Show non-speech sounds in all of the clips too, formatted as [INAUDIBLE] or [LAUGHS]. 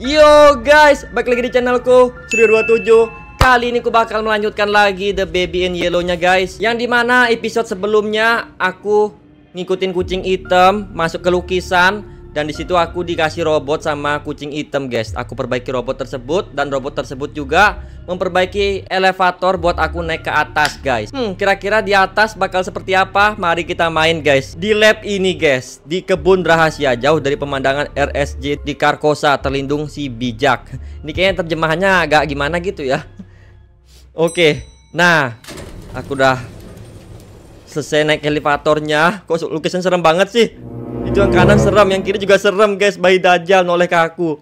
Yo guys, balik lagi di channelku Surya27 Kali ini aku bakal melanjutkan lagi The Baby in Yellow-nya guys. Yang di mana episode sebelumnya Aku ngikutin kucing hitam Masuk ke lukisan Dan di situ aku dikasih robot sama kucing hitam guys. Aku perbaiki robot tersebut Dan robot tersebut juga memperbaiki elevator buat aku naik ke atas guys. Hmm kira-kira di atas bakal seperti apa? Mari kita main guys. Di lab ini guys Di kebun rahasia jauh dari pemandangan RSJ di Karkosa terlindung si bijak. [LAUGHS] Ini kayaknya terjemahannya agak gimana gitu ya. [LAUGHS] Oke Nah Aku udah Selesai naik elevatornya. Kok lukisan serem banget sih Itu yang kanan serem Yang kiri juga serem guys. Bayi Dajjal noleh ke aku.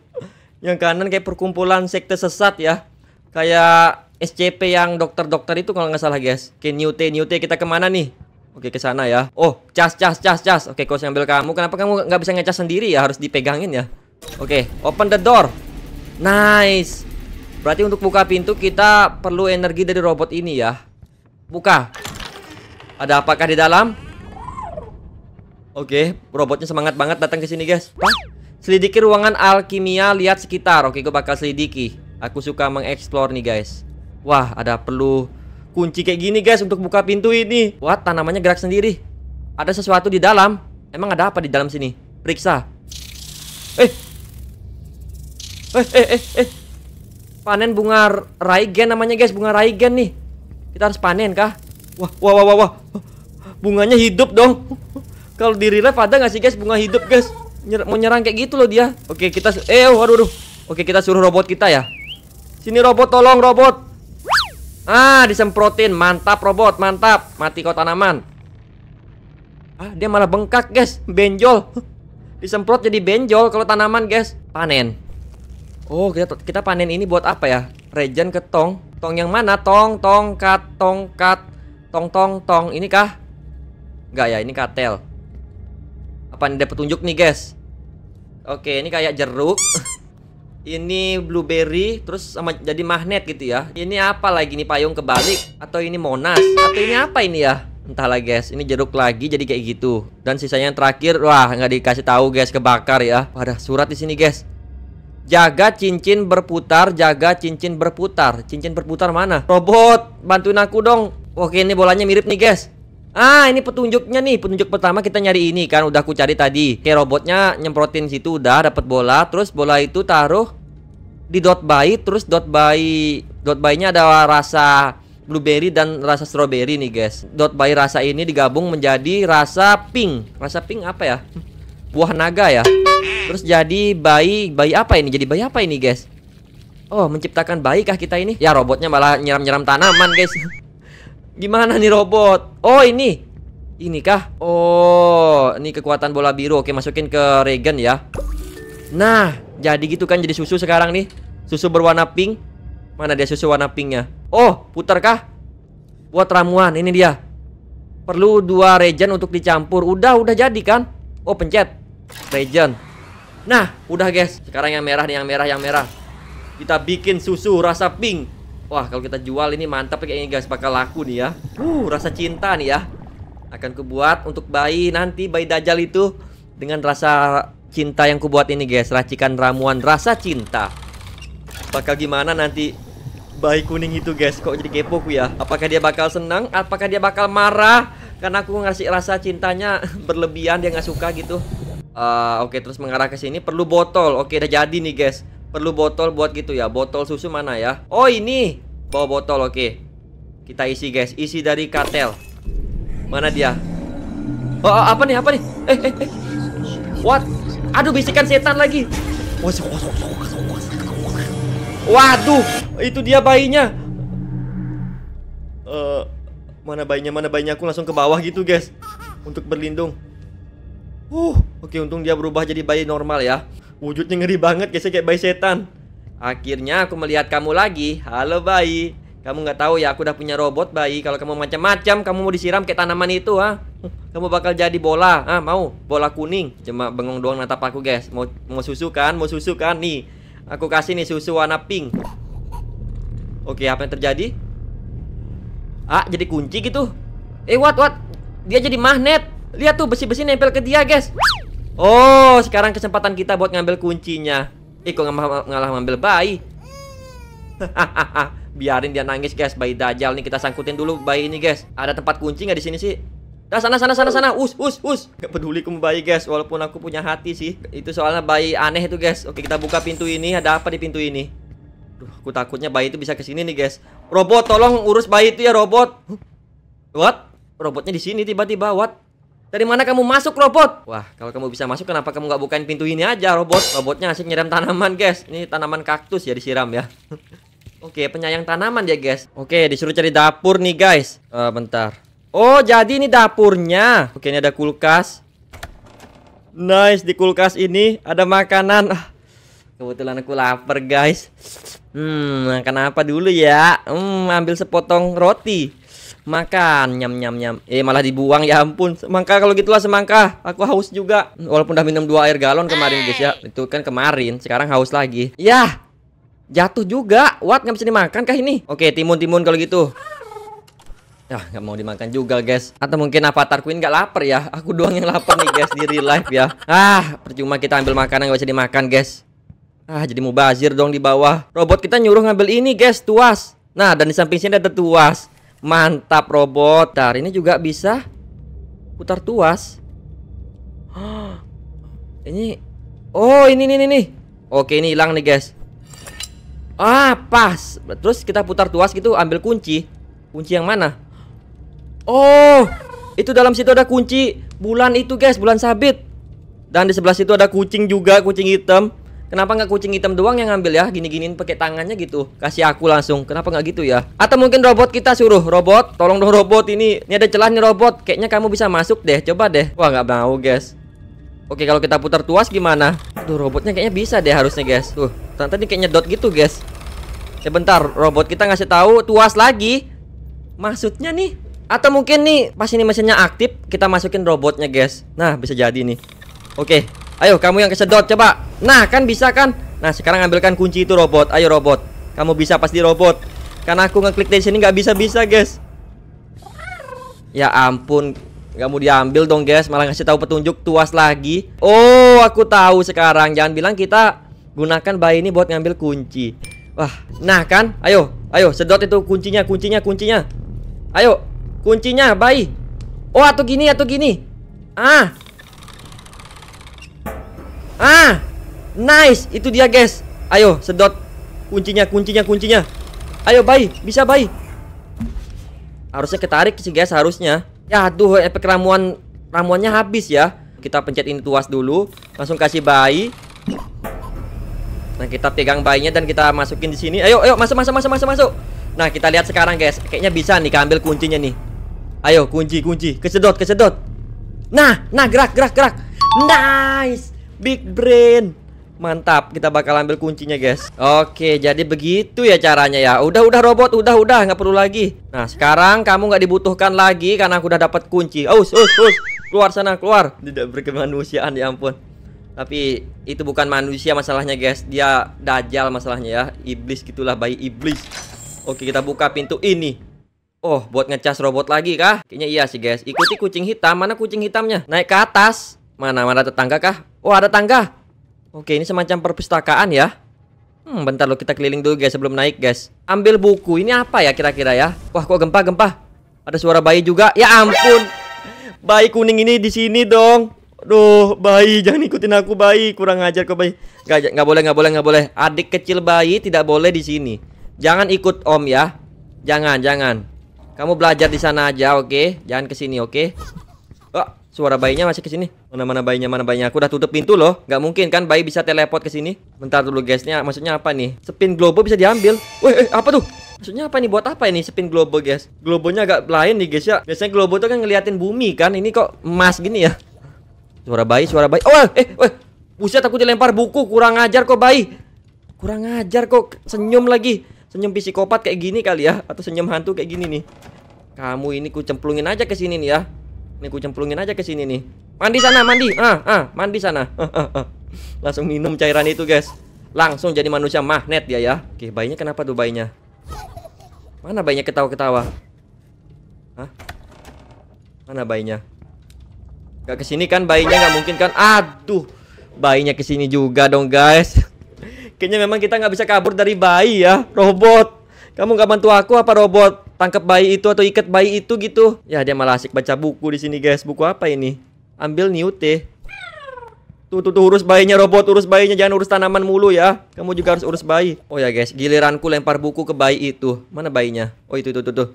Yang kanan kayak perkumpulan sekte sesat ya. Kayak SCP yang dokter-dokter itu kalau nggak salah guys. Oke Newt Newt kita ke mana nih? Oke ke sana ya. Oh cas cas cas cas. Oke kau sambil kamu. Kenapa kamu nggak bisa ngecas sendiri ya? Harus dipegangin ya. Oke open the door. Nice. Berarti untuk buka pintu kita perlu energi dari robot ini ya. Buka. Ada apakah di dalam Oke robotnya semangat banget datang ke sini guys. Hah? Selidiki ruangan alkimia Lihat sekitar. Oke gue bakal selidiki. Aku suka mengeksplor nih guys. Wah ada perlu kunci kayak gini guys untuk buka pintu ini. Wah tanamannya gerak sendiri. Ada sesuatu di dalam. Emang ada apa di dalam sini? Periksa. Eh! Eh eh eh eh! Panen bunga raigen namanya guys. Bunga raigen nih. Kita harus panen kah? Wah wah wah wah, wah. Bunganya hidup dong Kalau di real life ada gak sih guys bunga hidup guys? Nyer Mau nyerang kayak gitu loh dia. Oke kita Eh waduh waduh. Oke kita suruh robot kita ya. Sini robot tolong robot. Ah disemprotin. Mantap robot mantap. Mati kau tanaman. Ah dia malah bengkak guys. Benjol. [LAUGHS] Disemprot jadi benjol kalau tanaman guys. Panen. Oh kita, kita panen ini buat apa ya? Regen ke tong? Tong yang mana? Tong tongkat tongkat. Tong tong tong. Ini kah? Enggak ya ini katel Apa ada petunjuk nih guys? Oke ini kayak jeruk. [LAUGHS] Ini blueberry terus sama jadi magnet gitu ya. Ini apa lagi nih payung kebalik? Atau ini monas? Atau ini apa ini ya? Entahlah guys ini jeruk lagi jadi kayak gitu. Dan sisanya yang terakhir wah nggak dikasih tahu guys kebakar ya. Ada surat di sini guys. Jaga cincin berputar jaga cincin berputar. Cincin berputar mana? Robot bantuin aku dong. Oke ini bolanya mirip nih guys Ah ini petunjuknya nih Petunjuk pertama kita nyari ini kan Udah aku cari tadi. Kayak robotnya nyemprotin situ Udah dapat bola Terus bola itu taruh Di dot by Terus dot by Dot by-nya ada rasa Blueberry dan rasa strawberry nih guys. Dot by rasa ini digabung menjadi Rasa pink. Rasa pink apa ya? Buah naga ya. Terus jadi bayi Bayi apa ini? Jadi bayi apa ini guys? Oh menciptakan bayi kah kita ini? Ya robotnya malah nyiram-nyiram tanaman guys Gimana nih robot? Oh ini. Ini kah? Oh Ini kekuatan bola biru. Oke masukin ke regen ya. Nah Jadi gitu kan jadi susu sekarang nih. Susu berwarna pink. Mana dia susu warna pinknya? Oh putar kah? Buat ramuan Ini dia. Perlu dua regen untuk dicampur. Udah udah jadi kan? Oh pencet. Regen Nah udah guys. Sekarang yang merah nih Yang merah yang merah. Kita bikin susu rasa pink Wah kalau kita jual ini mantap kayaknya guys. Bakal laku nih ya. Uh rasa cinta nih ya Akan kubuat untuk bayi nanti bayi dajjal itu Dengan rasa cinta yang kubuat ini guys. Racikan ramuan rasa cinta. Bakal gimana nanti bayi kuning itu guys? Kok jadi kepo ku ya? Apakah dia bakal senang? Apakah dia bakal marah? Karena aku ngasih rasa cintanya [LAUGHS] berlebihan Dia nggak suka gitu. Uh, Oke terus mengarah ke sini. Perlu botol. Oke udah jadi nih guys Perlu botol buat gitu ya. Botol susu mana ya? Oh ini. Bawa botol oke. Kita isi guys. Isi dari kartel. Mana dia? Oh, oh apa nih? Apa nih? Eh eh eh. What? Aduh bisikan setan lagi. Waduh Itu dia bayinya. Uh, Mana bayinya? Mana bayinya? Aku langsung ke bawah gitu guys. Untuk berlindung. Uh, oke untung dia berubah jadi bayi normal ya Wujudnya ngeri banget guys kayak bayi setan. Akhirnya aku melihat kamu lagi. Halo bayi. Kamu nggak tahu ya aku udah punya robot bayi. Kalau kamu macam-macam Kamu mau disiram kayak tanaman itu ha Kamu bakal jadi bola ah Mau? Bola kuning. Cuma bengong doang natap aku guys. Mau, mau susu kan? Mau susu kan? Nih Aku kasih nih susu warna pink. Oke apa yang terjadi? Ah jadi kunci gitu? Eh what what? Dia jadi magnet. Lihat tuh besi-besi nempel ke dia guys Oh sekarang kesempatan kita buat ngambil kuncinya Eh kok ngalah, ngalah ngambil bayi? [LAUGHS] Biarin dia nangis guys, bayi dajal nih kita sangkutin dulu bayi ini guys. Ada tempat kunci nggak di sini sih? Dah sana sana sana sana, us us us. Gak peduli kamu bayi guys, walaupun aku punya hati sih. Itu soalnya bayi aneh itu guys. Oke kita buka pintu ini, ada apa di pintu ini? Duh, aku takutnya bayi itu bisa ke sini nih guys. Robot, tolong urus bayi itu ya robot. What? Robotnya di sini tiba-tiba, what? Dari mana kamu masuk robot? Wah, kalau kamu bisa masuk kenapa kamu nggak bukain pintu ini aja robot? Robotnya asik nyiram tanaman guys. Ini tanaman kaktus ya disiram ya. [LAUGHS] Oke, penyayang tanaman ya guys. Oke, disuruh cari dapur nih guys. Uh, bentar. Oh, jadi ini dapurnya. Oke, ini ada kulkas. Nice, di kulkas ini ada makanan. Ah, kebetulan aku lapar guys. Hmm, makan apa dulu ya? Hmm, ambil sepotong roti makan nyam nyam nyam eh malah dibuang ya ampun semangka kalau gitulah semangka aku haus juga walaupun udah minum dua air galon kemarin guys ya itu kan kemarin sekarang haus lagi ya jatuh juga what nggak bisa dimakan kah ini oke timun timun kalau gitu Ya, nggak mau dimakan juga, guys. Atau mungkin Avatar Queen nggak lapar ya? Aku doang yang lapar nih, guys, di real life ya. Ah, percuma kita ambil makanan nggak bisa dimakan, guys. Ah, jadi mubazir dong di bawah. Robot kita nyuruh ngambil ini, guys, tuas. Nah, dan di samping sini ada tuas. Mantap robot. Ini juga bisa putar tuas. [GASPS] Ini Oh, ini nih nih. Oke, ini hilang nih, guys. Ah, pas. Terus kita putar tuas gitu, ambil kunci. Kunci yang mana? Oh, itu dalam situ ada kunci bulan itu, guys, bulan sabit. Dan di sebelah situ ada kucing juga, kucing hitam. Kenapa nggak kucing hitam doang yang ngambil ya? Gini-giniin pakai tangannya gitu. Kasih aku langsung. Kenapa nggak gitu ya? Atau mungkin robot kita suruh robot, tolong dong robot ini. Ini ada celah nih robot. Kayaknya kamu bisa masuk deh. Coba deh. Wah nggak mau guys. Oke kalau kita putar tuas gimana? Tuh robotnya kayaknya bisa deh harusnya guys. Tuh ternyata ini kayaknya dot gitu guys. Sebentar robot kita ngasih tahu tuas lagi. Maksudnya nih? Atau mungkin nih pas ini mesinnya aktif kita masukin robotnya guys. Nah bisa jadi nih. Oke Ayo kamu yang kesedot coba. Nah kan bisa kan? Nah sekarang ambilkan kunci itu robot. Ayo robot. Kamu bisa pasti robot. Karena aku ngeklik dari sini nggak bisa-bisa guys. Ya ampun Gak mau diambil dong guys. Malah ngasih tahu petunjuk tuas lagi. Oh aku tahu sekarang. Jangan bilang kita Gunakan bayi ini buat ngambil kunci. Wah Nah kan? Ayo Ayo sedot itu kuncinya Kuncinya Kuncinya. Ayo Kuncinya bayi. Oh atau gini atau gini. Ah Ah, nice. Itu dia guys. Ayo sedot kuncinya, kuncinya, kuncinya. Ayo bayi, bisa bayi. Harusnya ketarik sih guys, harusnya. Ya aduh, efek ramuan ramuannya habis ya. Kita pencet ini tuas dulu, langsung kasih bayi. Nah kita pegang bayinya dan kita masukin di sini. Ayo, ayo masuk, masuk, masuk, masuk, masuk. Nah kita lihat sekarang guys, kayaknya bisa nih ambil kuncinya nih. Ayo kunci, kunci, kesedot, kesedot. Nah, nah gerak, gerak, gerak. Nice. Big brain. Mantap, kita bakal ambil kuncinya guys. Oke, jadi begitu ya caranya ya. Udah, udah robot, udah, udah, nggak perlu lagi. Nah, sekarang kamu nggak dibutuhkan lagi Karena aku udah dapat kunci. Aus, us, us Keluar sana, keluar. Tidak berkemanusiaan, ya ampun. Tapi itu bukan manusia masalahnya guys. Dia dajal masalahnya ya. Iblis gitulah, bayi iblis. Oke, kita buka pintu ini. Oh, buat ngecas robot lagi kah? Kayaknya iya sih guys. Ikuti kucing hitam, mana kucing hitamnya? Naik ke atas Mana, mana tetangga kah? Oh ada tangga. Oke ini semacam perpustakaan ya. Hmm bentar lo kita keliling dulu guys sebelum naik guys. Ambil buku. Ini apa ya kira-kira ya? Wah kok gempa-gempa Ada suara bayi juga. Ya ampun! Bayi kuning ini di sini dong. Duh bayi. Jangan ikutin aku bayi. Kurang ajar kok bayi. Gak, gak boleh gak boleh gak boleh. Adik kecil bayi tidak boleh di sini. Jangan ikut om ya. Jangan jangan. Kamu belajar di sana aja oke? Okay? Jangan ke sini oke? okay? Suara bayinya masih ke sini. Mana-mana bayinya, mana bayinya. Aku udah tutup pintu loh. Gak mungkin kan bayi bisa teleport ke sini. Bentar dulu guysnya. Maksudnya apa nih? Spin globo bisa diambil. Wih, eh, apa tuh? Maksudnya apa nih? Buat apa ini spin globo, guys? Globonya agak lain nih, guys ya. Biasanya globo tuh kan ngeliatin bumi kan. Ini kok emas gini ya? Suara bayi, suara bayi. Oh, eh, eh. Buset aku dilempar buku. Kurang ajar kok bayi. Kurang ajar kok senyum lagi. Senyum psikopat kayak gini kali ya atau senyum hantu kayak gini nih. Kamu ini ku cemplungin aja ke sini nih ya. Ini ku cemplungin aja ke sini nih. Mandi sana, mandi. Ah, ah, mandi sana. [LAUGHS] Langsung minum cairan itu, guys. Langsung jadi manusia magnet dia ya. Oke, bayinya kenapa tuh bayinya? Mana bayinya ketawa-ketawa? Hah? Mana bayinya? Gak ke sini kan bayinya nggak mungkin kan? Aduh, bayinya ke sini juga dong guys. [LAUGHS] Kayaknya memang kita nggak bisa kabur dari bayi ya, robot. Kamu nggak bantu aku apa robot? Tangkap bayi itu atau ikat bayi itu gitu? Ya dia malah asik baca buku di sini guys. Buku apa ini? Ambil Newt Tuh, tuh, tuh, urus bayinya robot, urus bayinya jangan urus tanaman mulu ya. Kamu juga harus urus bayi. Oh ya guys, giliranku lempar buku ke bayi itu. Mana bayinya? Oh itu, tuh, tuh, tuh.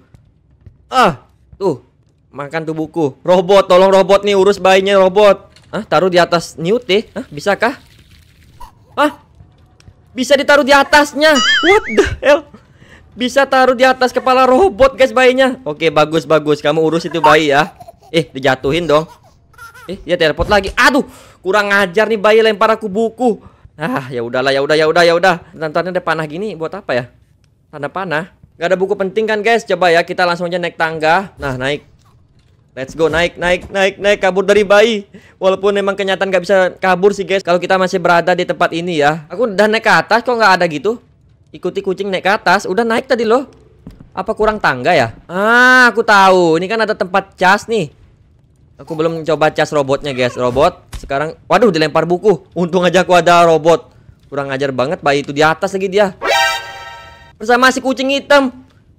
Ah, tuh, makan tuh buku. Robot, tolong robot nih urus bayinya robot. Ah, taruh di atas Newt deh. Ah, bisakah? Ah, bisa ditaruh di atasnya. What the hell? Bisa taruh di atas kepala robot guys bayinya. Oke, bagus bagus. Kamu urus itu bayi ya. Eh, dijatuhin dong. Eh, dia teleport lagi. Aduh, kurang ngajar nih bayi lempar aku buku. Ah, ya udahlah, ya udah, ya udah, ya udah. Nanti ada panah gini buat apa ya? Tanda panah. Gak ada buku penting kan guys? Coba ya kita langsung aja naik tangga. Nah, naik. Let's go naik naik naik naik kabur dari bayi. Walaupun memang kenyataan gak bisa kabur sih guys kalau kita masih berada di tempat ini ya. Aku udah naik ke atas kok nggak ada gitu. Ikuti kucing naik ke atas. Udah naik tadi loh. Apa kurang tangga ya? Ah, aku tahu. Ini kan ada tempat cas nih. Aku belum coba cas robotnya guys Robot sekarang Waduh dilempar buku Untung aja aku ada robot Kurang ajar banget bayi itu di atas lagi dia Bersama si kucing hitam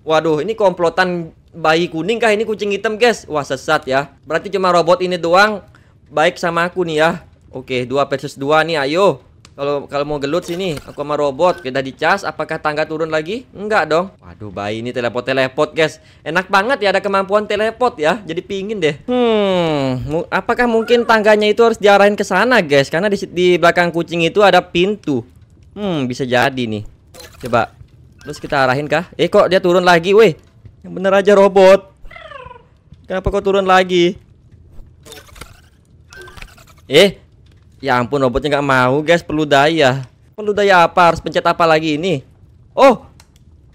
Waduh ini komplotan bayi kuning kah ini kucing hitam guys Wah sesat ya Berarti cuma robot ini doang Baik sama aku nih ya Oke 2 versus 2 nih ayo kalau kalau mau gelut sini, aku sama robot kita dicas. Apakah tangga turun lagi? Enggak dong. Waduh, bayi ini teleport teleport guys. Enak banget ya ada kemampuan teleport ya. Jadi pingin deh. Hmm, apakah mungkin tangganya itu harus diarahin ke sana guys? Karena di, di belakang kucing itu ada pintu. Hmm, bisa jadi nih. Coba. Terus kita arahin kah? Eh kok dia turun lagi, weh? Yang bener aja robot. Kenapa kok turun lagi? Eh, Ya ampun robotnya nggak mau guys. Perlu daya. Perlu daya apa? Harus pencet apa lagi ini? Oh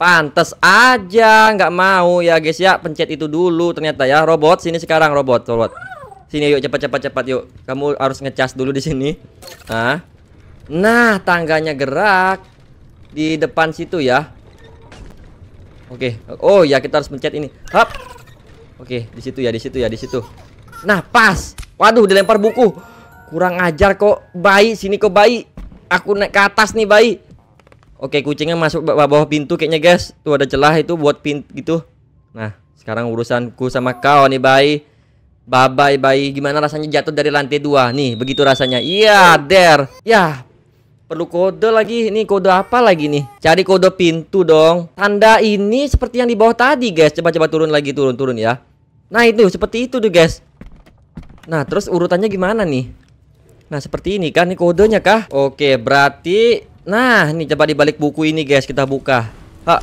Pantes aja. Nggak mau ya guys. Ya pencet itu dulu ternyata ya. Robot sini sekarang robot. Robot sini yuk cepat cepat cepat yuk. Kamu harus ngecas dulu di sini. Nah nah tangganya gerak di depan situ ya. Oke. Oh ya kita harus pencet ini. Hap. Oke di situ ya di situ ya di situ. Nah pas. Waduh dilempar buku Kurang ajar kok bayi sini kok bayi. Aku naik ke atas nih bayi. Oke, kucingnya masuk bawah, pintu kayaknya, guys. Tuh ada celah itu buat pintu gitu. Nah, sekarang urusanku sama kau nih bayi. Bye bye bayi. Gimana rasanya jatuh dari lantai dua? Nih, begitu rasanya. Iya, der. Ya, perlu kode lagi. Ini kode apa lagi nih? Cari kode pintu dong. Tanda ini seperti yang di bawah tadi, guys. Coba-coba turun lagi, turun-turun ya. Nah, itu seperti itu tuh, guys. Nah, terus urutannya gimana nih? Nah seperti ini kan, ini kodenya kah? Oke, berarti Nah, ini coba dibalik buku ini guys, kita buka. Ha.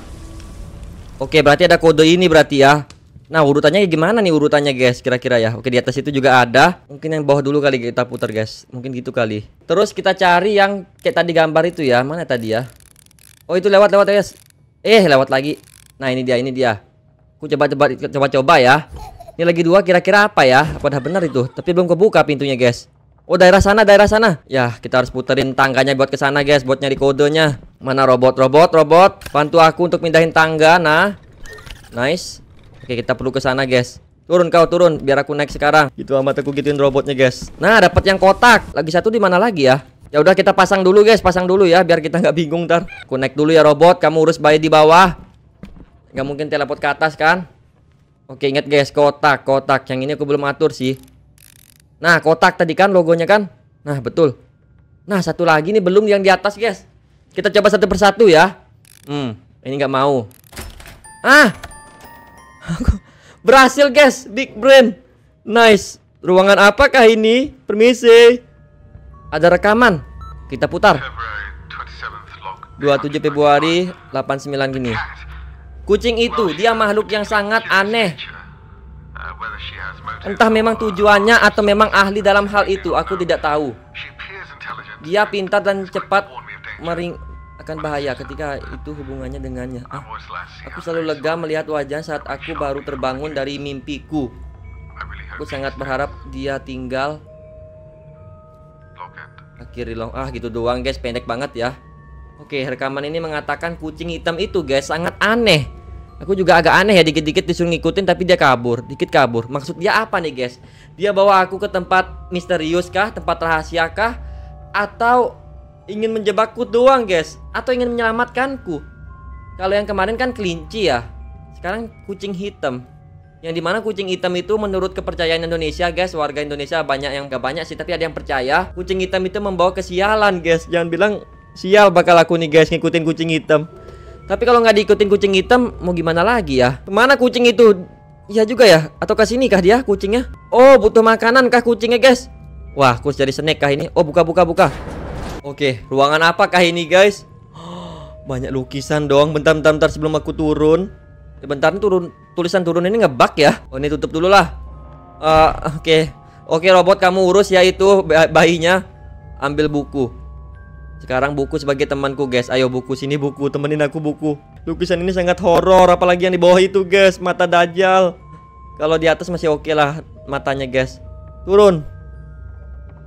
Oke, berarti ada kode ini berarti ya. Nah, urutannya gimana nih urutannya guys, kira-kira ya? Oke, di atas itu juga ada. Mungkin yang bawah dulu kali kita putar guys. Mungkin gitu kali. Terus kita cari yang kayak tadi gambar itu ya. Mana tadi ya? Oh, itu lewat-lewat guys. Eh, lewat lagi. Nah, ini dia, ini dia. Aku coba-coba coba-coba ya. Ini lagi dua kira-kira apa ya? Apa udah benar itu? Tapi belum kebuka pintunya guys Oh daerah sana, daerah sana. Ya, kita harus puterin tangganya buat ke sana, guys, buat nyari kodenya. Mana robot, robot, robot? Bantu aku untuk pindahin tangga. Nah. Nice. Oke, kita perlu ke sana, guys. Turun kau turun, biar aku naik sekarang. Gitu amat aku gituin robotnya, guys. Nah, dapat yang kotak. Lagi satu di mana lagi ya? Ya udah kita pasang dulu, guys. Pasang dulu ya, biar kita nggak bingung ntar. Aku naik dulu ya robot. Kamu urus bayi di bawah. Nggak mungkin teleport ke atas kan? Oke, ingat guys, kotak, kotak. Yang ini aku belum atur sih. Nah, kotak tadi kan logonya kan? Nah, betul. Nah, satu lagi nih belum yang di atas, guys. Kita coba satu persatu ya. Hmm, ini nggak mau. Ah. Berhasil, guys. Big brain. Nice. Ruangan apakah ini? Permisi. Ada rekaman. Kita putar. 27 Februari 89 gini. Kucing itu, dia makhluk yang sangat aneh. Entah memang tujuannya atau memang ahli dalam hal itu, aku tidak tahu. Dia pintar dan cepat mering akan bahaya ketika itu hubungannya dengannya. Ah, aku selalu lega melihat wajah saat aku baru terbangun dari mimpiku. Aku sangat berharap dia tinggal akhiri long ah gitu doang guys pendek banget ya Oke rekaman ini mengatakan kucing hitam itu guys sangat aneh Aku juga agak aneh ya dikit-dikit disuruh ngikutin tapi dia kabur, dikit kabur. Maksud dia apa nih guys? Dia bawa aku ke tempat misterius kah, tempat rahasia kah, atau ingin menjebakku doang, guys, atau ingin menyelamatkanku? Kalau yang kemarin kan kelinci ya. Sekarang kucing hitam. Yang di mana kucing hitam itu menurut kepercayaan Indonesia guys Warga Indonesia banyak yang gak banyak sih Tapi ada yang percaya Kucing hitam itu membawa kesialan guys Jangan bilang sial bakal aku nih guys ngikutin kucing hitam Tapi kalau nggak diikutin kucing hitam Mau gimana lagi ya? Ke mana kucing itu? Iya juga ya? Atau ke sini kah dia kucingnya? Oh butuh makanan kah kucingnya guys? Wah kus jadi snack kah ini? Oh buka buka buka. Oke ruangan apakah ini guys? [GASPS] Banyak lukisan dong. Bentar bentar bentar sebelum aku turun. Bentar turun. Tulisan turun ini ngebug ya. Oh ini tutup dulu lah. Uh, Oke, oke robot kamu urus ya itu bayinya. Ambil buku. Sekarang buku sebagai temanku guys. Ayo buku sini buku temenin aku buku. Lukisan ini sangat horor apalagi yang di bawah itu guys mata dajjal. Kalau di atas masih oke okay lah matanya guys. Turun.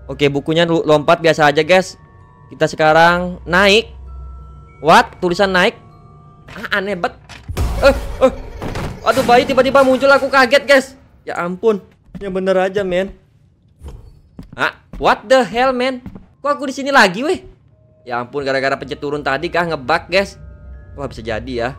Oke bukunya lompat biasa aja guys. Kita sekarang naik. What? Tulisan naik? Ah, aneh banget. Eh, eh, Aduh bayi tiba-tiba muncul aku kaget guys Ya ampun Yang bener aja men Ah what the hell men Kok aku di sini lagi weh Ya ampun gara-gara pencet turun tadi kah ngebug guys Wah bisa jadi ya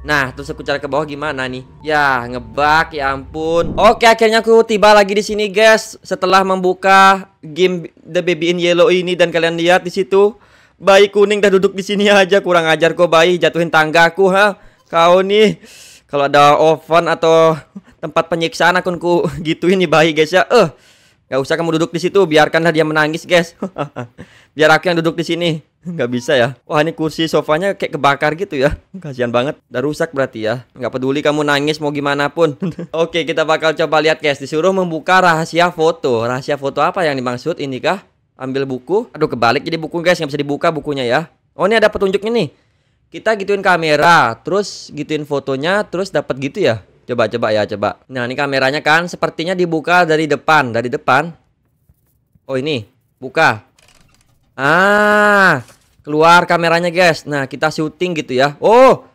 Nah, terus aku cari ke bawah gimana nih? Ya, ngebug ya ampun. Oke, akhirnya aku tiba lagi di sini, guys. Setelah membuka game The Baby in Yellow ini dan kalian lihat di situ, bayi kuning dah duduk di sini aja. Kurang ajar kok bayi jatuhin tanggaku, ha. Kau nih kalau ada oven atau tempat penyiksaan akunku gituin nih bayi guys ya. Eh, uh, nggak usah kamu duduk di situ, biarkanlah dia menangis guys. [LAUGHS] Biar aku yang duduk di sini. Nggak bisa ya. Wah ini kursi sofanya kayak kebakar gitu ya. Kasihan banget. Udah rusak berarti ya. Nggak peduli kamu nangis mau gimana pun. [LAUGHS] Oke kita bakal coba lihat guys. Disuruh membuka rahasia foto. Rahasia foto apa yang dimaksud ini kah? Ambil buku. Aduh kebalik jadi buku guys. Nggak bisa dibuka bukunya ya. Oh ini ada petunjuknya nih kita gituin kamera, terus gituin fotonya, terus dapat gitu ya. Coba coba ya, coba. Nah, ini kameranya kan sepertinya dibuka dari depan, dari depan. Oh, ini. Buka. Ah, keluar kameranya, guys. Nah, kita syuting gitu ya. Oh,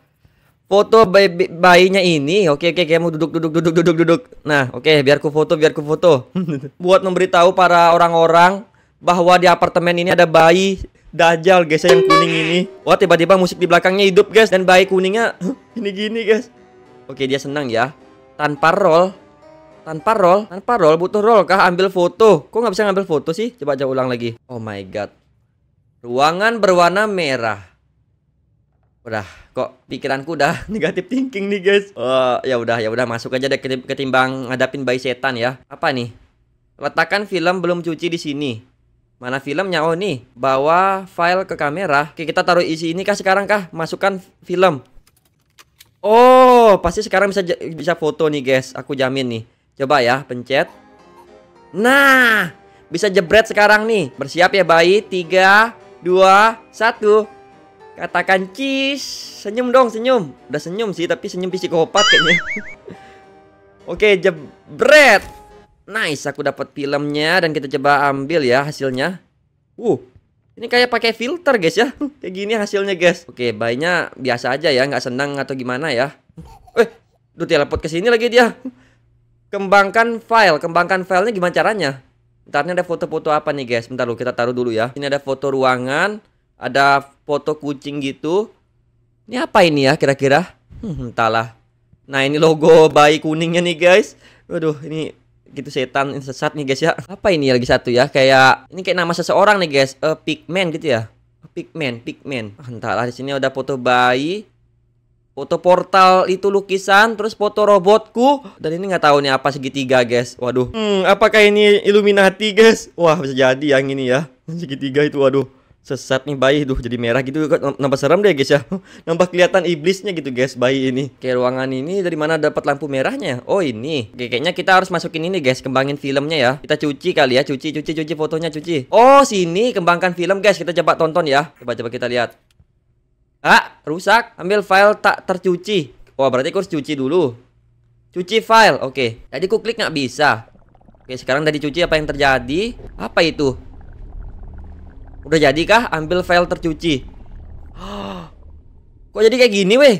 foto bayi bayinya ini. Oke, oke, kamu duduk duduk duduk duduk duduk. Nah, oke, biar ku foto, biar ku foto. [LAUGHS] Buat memberitahu para orang-orang bahwa di apartemen ini ada bayi Dajjal guys yang kuning ini Wah tiba-tiba musik di belakangnya hidup guys Dan bayi kuningnya [LAUGHS] ini gini guys Oke dia senang ya. Tanpa roll Tanpa roll Tanpa roll butuh roll kah? Ambil foto. Kok nggak bisa ngambil foto sih? Coba coba ulang lagi. Oh my god. Ruangan berwarna merah. Udah kok pikiranku udah [LAUGHS] negatif thinking nih guys. Oh ya udah ya udah masuk aja deh ketimbang ngadapin bayi setan ya. Apa nih? Letakkan film belum cuci di sini. Mana filmnya? Oh nih, bawa file ke kamera. Oke, kita taruh isi ini kah sekarang kah? Masukkan film. Oh, pasti sekarang bisa bisa foto nih, guys. Aku jamin nih. Coba ya, pencet. Nah, bisa jebret sekarang nih. Bersiap ya bayi. 3 2 1. Katakan cheese. Senyum dong, senyum. Udah senyum sih, tapi senyum psikopat kayaknya. [LAUGHS] Oke, jebret. Nice, aku dapat filmnya dan kita coba ambil ya hasilnya. Uh, ini kayak pakai filter guys ya. [LAUGHS] kayak gini hasilnya guys. Oke, bayinya biasa aja ya, nggak senang atau gimana ya. Eh, udah teleport ke sini lagi dia. Kembangkan file, kembangkan filenya gimana caranya? Ntar ada foto-foto apa nih guys? Bentar lu kita taruh dulu ya. Ini ada foto ruangan, ada foto kucing gitu. Ini apa ini ya kira-kira? Hmm, entahlah. Nah ini logo bayi kuningnya nih guys. Waduh ini gitu setan sesat nih guys ya. Apa ini lagi satu ya? Kayak ini kayak nama seseorang nih guys. Uh, Pigman gitu ya. Pigman, Pigman. Ah, entahlah di sini ada foto bayi, foto portal itu lukisan, terus foto robotku. Dan ini nggak tahu nih apa segitiga guys. Waduh. Hmm, apakah ini Illuminati guys? Wah bisa jadi yang ini ya. Segitiga itu waduh sesat nih bayi tuh jadi merah gitu. Nambah serem deh guys ya. [LAUGHS] Nambah kelihatan iblisnya gitu guys bayi ini. Kayak ruangan ini dari mana dapat lampu merahnya? Oh ini. Oke, kayaknya kita harus masukin ini guys kembangin filmnya ya. Kita cuci kali ya cuci cuci cuci fotonya cuci. Oh sini kembangkan film guys kita coba tonton ya. Coba coba kita lihat. Ah rusak. Ambil file tak tercuci. Oh berarti aku harus cuci dulu. Cuci file oke. Jadi aku klik nggak bisa. Oke sekarang tadi cuci apa yang terjadi? Apa itu Udah jadi kah ambil file tercuci? [GASPS] Kok jadi kayak gini weh?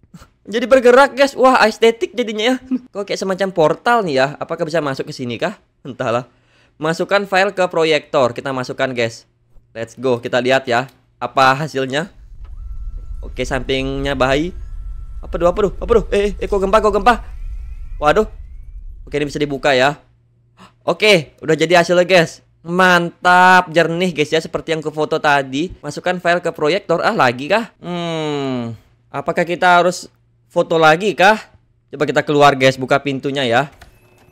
[LAUGHS] Jadi bergerak guys. Wah, estetik jadinya ya. [LAUGHS] Kok kayak semacam portal nih ya. Apakah bisa masuk ke sini kah? Entahlah. Masukkan file ke proyektor. Kita masukkan guys. Let's go, kita lihat ya. Apa hasilnya? Oke, sampingnya bayi. Apa tuh? Apa tuh? Apa tuh? Eh, eh, kok gempa? Kok gempa? Waduh. Oke, ini bisa dibuka ya. [GASPS] Oke, udah jadi hasilnya, guys. Mantap, jernih guys ya seperti yang ke foto tadi. Masukkan file ke proyektor. Ah, lagi kah? Hmm. Apakah kita harus foto lagi kah? Coba kita keluar, guys. Buka pintunya ya.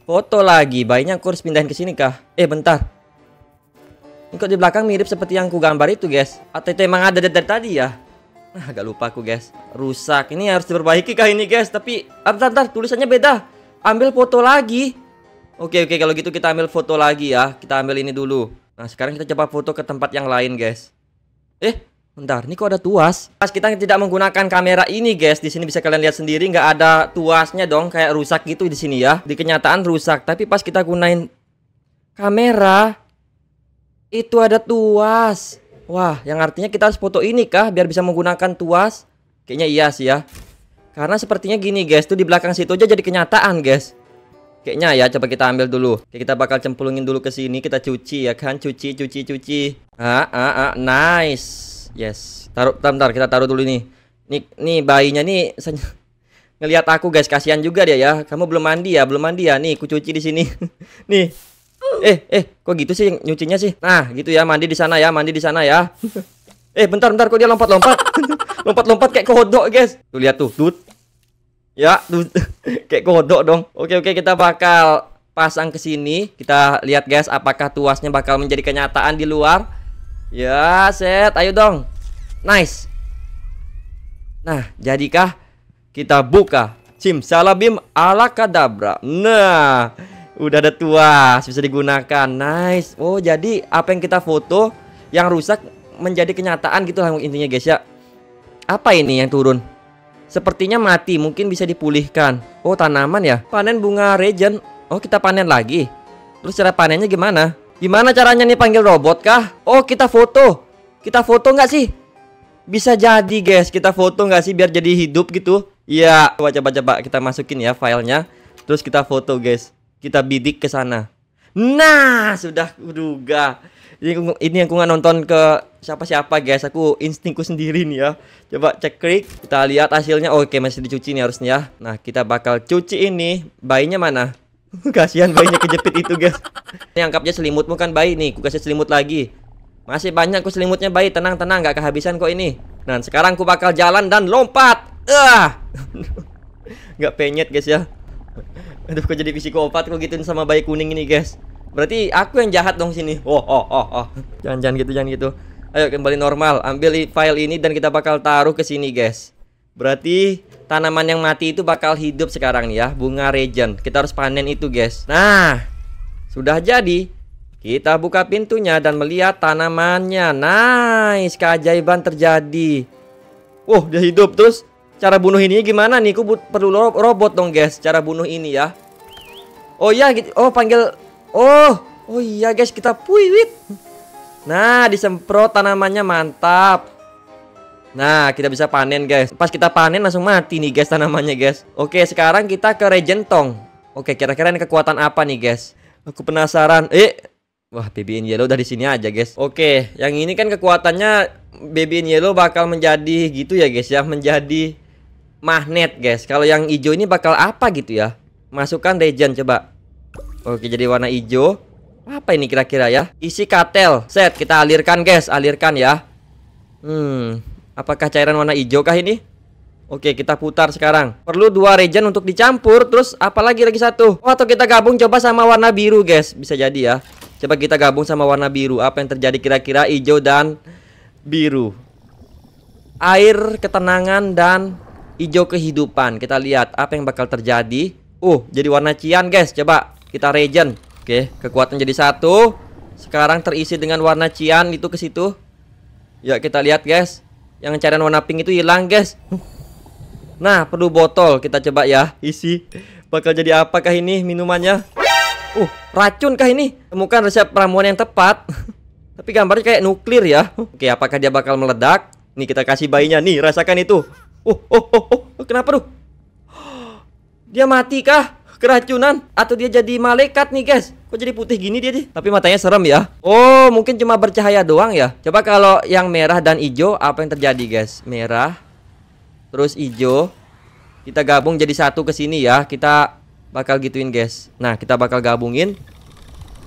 Foto lagi. Bayinya aku harus pindahin ke sini kah? Eh, bentar. Ini kok di belakang mirip seperti yang ku gambar itu guys Atau itu emang ada dari tadi ya Nah agak lupa aku guys Rusak Ini harus diperbaiki kah ini guys Tapi Bentar bentar tulisannya beda Ambil foto lagi Oke oke kalau gitu kita ambil foto lagi ya. Kita ambil ini dulu. Nah sekarang kita coba foto ke tempat yang lain guys. Eh bentar. Ini kok ada tuas? Pas kita tidak menggunakan kamera ini guys. Di sini bisa kalian lihat sendiri. Nggak ada tuasnya dong. Kayak rusak gitu di sini ya. Di kenyataan rusak. Tapi pas kita gunain kamera itu ada tuas. Wah, yang artinya kita harus foto ini kah? Biar bisa menggunakan tuas? Kayaknya iya sih ya. Karena sepertinya gini guys, tuh di belakang situ aja jadi kenyataan guys. Kayaknya ya, coba kita ambil dulu. Oke, kita bakal cemplungin dulu ke sini, kita cuci ya kan, cuci, cuci, cuci. Ah, ah, ah, nice. Yes. Taruh, bentar, bentar kita taruh dulu nih. Nih, nih bayinya nih [LAUGHS] ngelihat aku guys, kasihan juga dia ya. Kamu belum mandi ya, belum mandi ya. Nih, ku cuci di sini. [LAUGHS] nih, Eh, eh, kok gitu sih nyucinya sih? Nah, gitu ya, mandi di sana ya, mandi di sana ya. [LAUGHS] eh, bentar, bentar, kok dia lompat-lompat? Lompat-lompat kayak kodok, guys. Tuh lihat tuh, tut. Ya, [LAUGHS] kayak kodok dong. Oke, oke, kita bakal pasang ke sini. Kita lihat, guys, apakah tuasnya bakal menjadi kenyataan di luar. Ya, set, ayo dong. Nice. Nah, jadikah kita buka Simsalabim ala kadabra. Nah, Udah ada tuas bisa digunakan. Nice. Oh, jadi apa yang kita foto yang rusak menjadi kenyataan gitu lah intinya guys ya. Apa ini yang turun? Sepertinya mati, mungkin bisa dipulihkan. Oh, tanaman ya. Panen bunga regen. Oh, kita panen lagi. Terus cara panennya gimana? Gimana caranya nih panggil robot kah? Oh, kita foto. Kita foto nggak sih? Bisa jadi guys, kita foto nggak sih biar jadi hidup gitu? Iya, coba coba coba kita masukin ya filenya. Terus kita foto guys kita bidik ke sana. Nah, sudah kuduga. Ini, ini yang aku nggak nonton ke siapa-siapa guys. Aku instingku sendiri nih ya. Coba cek klik. Kita lihat hasilnya. Oke, masih dicuci nih harusnya. Ya. Nah, kita bakal cuci ini. Bayinya mana? [LAUGHS] Kasihan bayinya kejepit itu guys. Ini anggapnya selimutmu kan bayi nih. Aku kasih selimut lagi. Masih banyak aku selimutnya bayi. Tenang, tenang. Gak kehabisan kok ini. Nah, sekarang aku bakal jalan dan lompat. Ah, [LAUGHS] nggak penyet guys ya. Aduh kok jadi psikopat kok gituin sama bayi kuning ini guys Berarti aku yang jahat dong sini. [LAUGHS] Oh oh oh oh. Jangan jangan gitu jangan gitu. Ayo kembali normal. Ambil file ini dan kita bakal taruh ke sini guys. Berarti tanaman yang mati itu bakal hidup sekarang nih ya. Bunga regen. Kita harus panen itu guys. Nah Sudah jadi. Kita buka pintunya dan melihat tanamannya. Nice Keajaiban terjadi. Oh dia hidup. Terus Cara bunuh ini gimana nih? Ku perlu robot dong, guys. Cara bunuh ini ya. Oh iya, gitu. Oh, panggil Oh, oh iya, guys, kita puiwit. Nah, disemprot tanamannya mantap. Nah, kita bisa panen, guys. Pas kita panen langsung mati nih, guys, tanamannya, guys. Oke, sekarang kita ke Regentong. Oke, kira-kira ini kekuatan apa nih, guys? Aku penasaran. Eh, wah, baby in yellow udah di sini aja, guys. Oke, yang ini kan kekuatannya baby in yellow bakal menjadi gitu ya, guys ya, menjadi magnet guys Kalau yang hijau ini bakal apa gitu ya Masukkan regen coba Oke jadi warna hijau. Apa ini kira-kira ya? Isi katel. Set kita alirkan guys. Alirkan ya. Hmm Apakah cairan warna hijau kah ini? Oke kita putar sekarang. Perlu dua regen untuk dicampur Terus apalagi lagi satu. Oh, Atau kita gabung coba sama warna biru guys. Bisa jadi ya. Coba kita gabung sama warna biru. Apa yang terjadi kira-kira hijau dan biru? Air, ketenangan, dan hijau kehidupan. Kita lihat apa yang bakal terjadi. Uh, jadi warna cian, guys. Coba kita regen. Oke, kekuatan jadi satu. Sekarang terisi dengan warna cian itu ke situ. Ya, kita lihat, guys. Yang cairan warna pink itu hilang, guys. Nah, perlu botol. Kita coba ya, isi. Bakal jadi apakah ini minumannya? Uh, racun kah ini? Temukan resep ramuan yang tepat. [LAUGHS] Tapi gambarnya kayak nuklir ya. Oke, apakah dia bakal meledak? Nih kita kasih bayinya nih, rasakan itu. Oh, oh, oh, oh, kenapa tuh? [GASPS] Dia mati kah? Keracunan? Atau dia jadi malaikat nih guys? Kok jadi putih gini dia deh? Tapi matanya serem ya. Oh, mungkin cuma bercahaya doang ya. Coba kalau yang merah dan hijau apa yang terjadi, guys? Merah terus hijau. Kita gabung jadi satu ke sini ya. Kita bakal gituin, guys. Nah, kita bakal gabungin.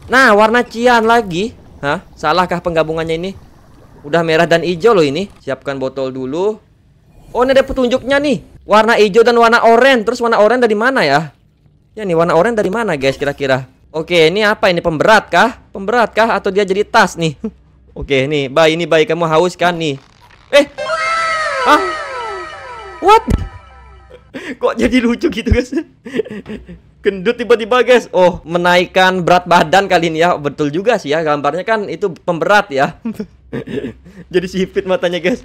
Nah, warna cian lagi. Hah? Salahkah penggabungannya ini? Udah merah dan hijau loh ini. Siapkan botol dulu. Oh, ini ada petunjuknya nih. Warna hijau dan warna oranye. Terus warna oranye dari mana ya? Ya nih warna oranye dari mana guys kira-kira? Oke, ini apa ini pemberat kah? Pemberat kah atau dia jadi tas nih? [LAUGHS] Oke, nih, Bay, ini Bay kamu haus kan nih? Eh. Ah. What? [LAUGHS] Kok jadi lucu gitu guys? [LAUGHS] Gendut tiba-tiba guys. Oh, menaikkan berat badan kali ini ya. Betul juga sih ya gambarnya kan itu pemberat ya. jadi sipit matanya guys.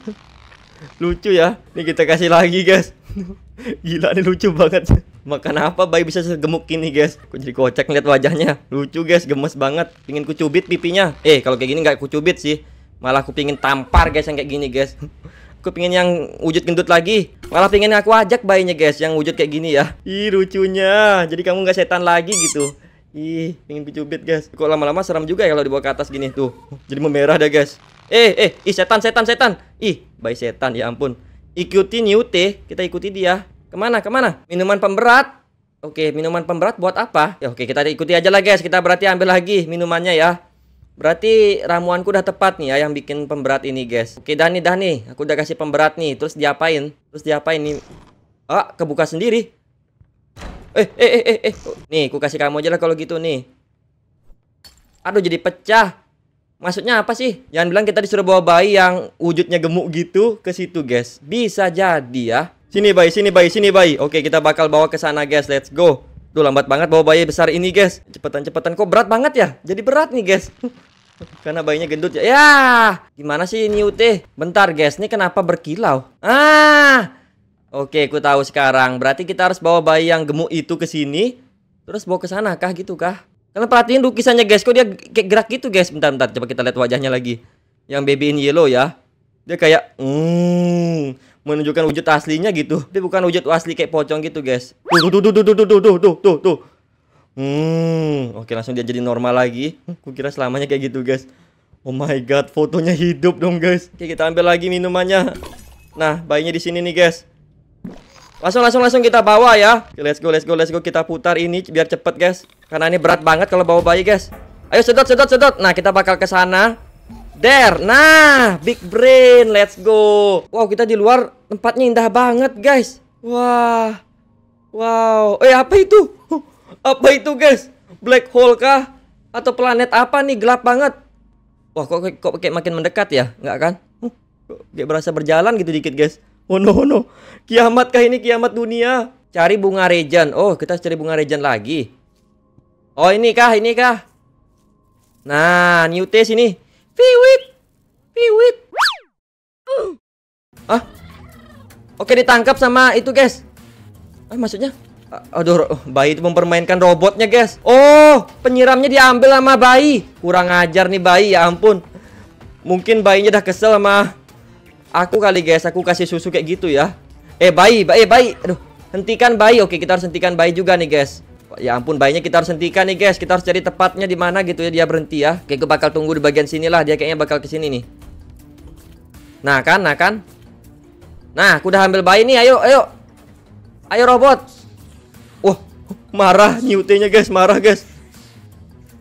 Lucu ya. Ini kita kasih lagi guys. [LAUGHS] Gila nih lucu banget. Makan apa bayi bisa segemuk ini guys? Aku jadi kocak lihat wajahnya. Lucu guys, gemes banget. Pingin kucubit pipinya. Eh, kalau kayak gini nggak kucubit sih. Malah aku pingin tampar guys yang kayak gini guys. [LAUGHS] Aku pingin yang wujud gendut lagi. Malah pingin aku ajak bayinya guys yang wujud kayak gini ya. Ih lucunya. Jadi kamu nggak setan lagi gitu. Ih, pingin kucubit guys. Kok lama-lama serem juga ya kalau dibawa ke atas gini tuh. Jadi memerah dah guys. Eh, eh, ih setan, setan, setan. Ih, bayi setan ya ampun. Ikuti Newt, kita ikuti dia. Ke mana? Ke mana? Minuman pemberat. Oke, minuman pemberat buat apa? Ya oke, kita ikuti aja lah guys. Kita berarti ambil lagi minumannya ya. Berarti ramuanku udah tepat nih ya yang bikin pemberat ini guys. Oke, dah nih, dah nih. Aku udah kasih pemberat nih. Terus diapain? Terus diapain nih? Ah, kebuka sendiri. Eh, eh, eh, eh, eh. Nih, aku kasih kamu aja lah kalau gitu nih. Aduh, jadi pecah. Maksudnya apa sih? Jangan bilang kita disuruh bawa bayi yang wujudnya gemuk gitu ke situ, guys. Bisa jadi ya. Sini bayi, sini bayi, sini bayi. Oke, kita bakal bawa ke sana guys. Let's go. Tuh lambat banget bawa bayi besar ini guys. Cepetan-cepetan kok berat banget ya? Jadi berat nih guys. [LAUGHS] Karena bayinya gendut ya. Ya, gimana sih ini UT? Bentar guys, ini kenapa berkilau? Ah. Oke, aku tahu sekarang. Berarti kita harus bawa bayi yang gemuk itu ke sini, terus bawa ke sana kah gitu kah? Kalian perhatiin lukisannya guys, kok dia kayak gerak gitu guys. Bentar, bentar, coba kita lihat wajahnya lagi. Yang baby in yellow ya. Dia kayak hmm, menunjukkan wujud aslinya gitu. Tapi bukan wujud asli kayak pocong gitu, guys. Tuh tuh tuh tuh tuh tuh tuh tuh tuh tuh. Hmm, oke langsung dia jadi normal lagi. Kukira selamanya kayak gitu, guys. Oh my god, fotonya hidup dong, guys. Oke, kita ambil lagi minumannya. Nah, bayinya di sini nih, guys. Langsung langsung langsung kita bawa ya. Let's go, let's go, let's go. Kita putar ini biar cepet, guys. Karena ini berat banget kalau bawa bayi, guys. Ayo sedot, sedot, sedot. Nah, kita bakal ke sana. There, nah, big brain, let's go. Wow, kita di luar tempatnya indah banget, guys. Wah, wow. Eh, apa itu? Apa itu, guys? Black hole kah? Atau planet apa nih? Gelap banget. Wah, kok kok kayak makin mendekat ya? Enggak kan? Kok kayak berasa berjalan gitu dikit, guys. Oh no, no. Kiamat kah ini kiamat dunia? Cari bunga regen. Oh, kita cari bunga regen lagi. Oh, ini kah? Ini kah? Nah, new test ini. Piwit. Piwit. Ah. Oke, ditangkap sama itu, guys. Ah, maksudnya? Aduh, bayi itu mempermainkan robotnya, guys. Oh, penyiramnya diambil sama bayi. Kurang ajar nih bayi, ya ampun. Mungkin bayinya udah kesel sama aku kali, guys. Aku kasih susu kayak gitu ya. Eh, bayi, bayi, bayi. Aduh, hentikan bayi. Oke, kita harus hentikan bayi juga nih, guys. Ya ampun bayinya kita harus hentikan nih guys Kita harus cari tepatnya di mana gitu ya dia berhenti ya Oke gue bakal tunggu di bagian sini lah Dia kayaknya bakal ke sini nih Nah kan, nah kan Nah aku udah ambil bayi nih ayo, ayo Ayo robot Wah marah Newt-nya guys, marah guys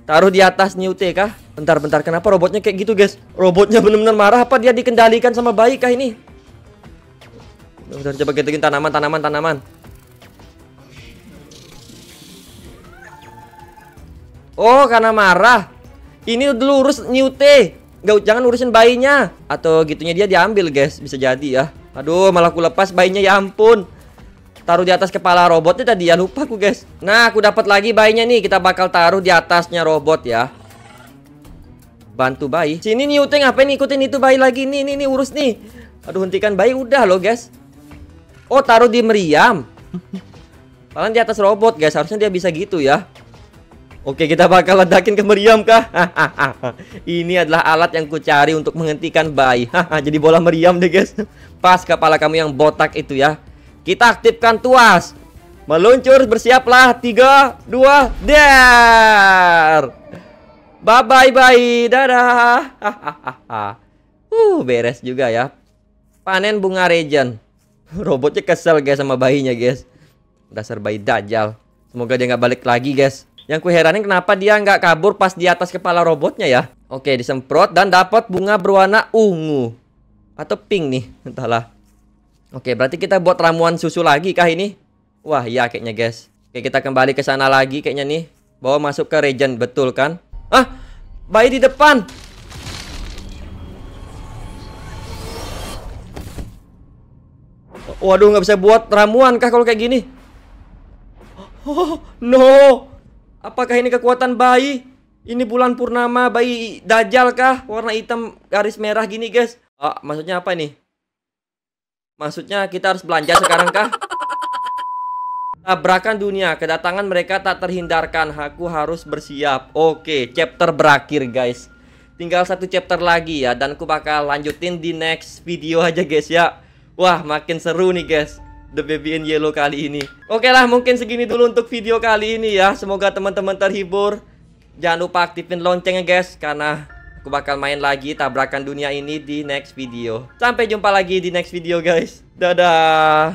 Taruh di atas Newt kah? Bentar, bentar, kenapa robotnya kayak gitu guys? Robotnya bener-bener marah apa dia dikendalikan sama bayi kah ini? Bentar, coba kita tanaman, tanaman, tanaman Oh, karena marah. Ini dulu urus. Gak jangan urusin bayinya. Atau gitunya dia diambil, guys. Bisa jadi ya. Aduh, malah aku lepas bayinya ya ampun. Taruh di atas kepala robotnya tadi ya lupa aku, guys. Nah, aku dapat lagi bayinya nih. Kita bakal taruh di atasnya robot ya. Bantu bayi. Sini Newte ngapain ikutin itu bayi lagi nih, nih, nih urus nih. Aduh, hentikan bayi udah loh, guys. Oh, taruh di meriam. Paling di atas robot, guys. Harusnya dia bisa gitu ya. Oke, kita bakal ledakin ke meriam kah? [LAUGHS] Ini adalah alat yang ku cari untuk menghentikan bayi. [LAUGHS] Jadi bola meriam deh, guys. Pas kepala kamu yang botak itu ya. Kita aktifkan tuas. Meluncur bersiaplah Tiga Dua Der Bye bye bye Dadah. [LAUGHS] Uh beres juga ya. Panen bunga regen. [LAUGHS] Robotnya kesel guys sama bayinya guys. Dasar bayi dajjal. Semoga dia nggak balik lagi guys. Yang ku heranin kenapa dia nggak kabur pas di atas kepala robotnya ya? Oke disemprot dan dapat bunga berwarna ungu. Atau pink nih [LAUGHS] entahlah. Oke berarti kita buat ramuan susu lagi kah ini? Wah, iya kayaknya, guys. Oke, kita kembali ke sana lagi kayaknya nih. Bawa masuk ke region, betul kan? Ah, bayi di depan. Waduh, nggak bisa buat ramuan kah kalau kayak gini? Oh, no. Apakah ini kekuatan bayi? Ini bulan purnama bayi dajjal kah? Warna hitam garis merah gini, guys. Ah, maksudnya apa ini? Maksudnya kita harus belanja sekarang kah? Tabrakan dunia, kedatangan mereka tak terhindarkan. Aku harus bersiap. Oke, chapter berakhir, guys. Tinggal satu chapter lagi ya, dan aku bakal lanjutin di next video aja, guys ya. Wah, makin seru nih, guys. The Baby in Yellow kali ini. Oke lah, mungkin segini dulu untuk video kali ini ya. Semoga teman-teman terhibur. Jangan lupa aktifin loncengnya, guys, karena aku bakal main lagi tabrakan dunia ini di next video. Sampai jumpa lagi di next video, guys. Dadah.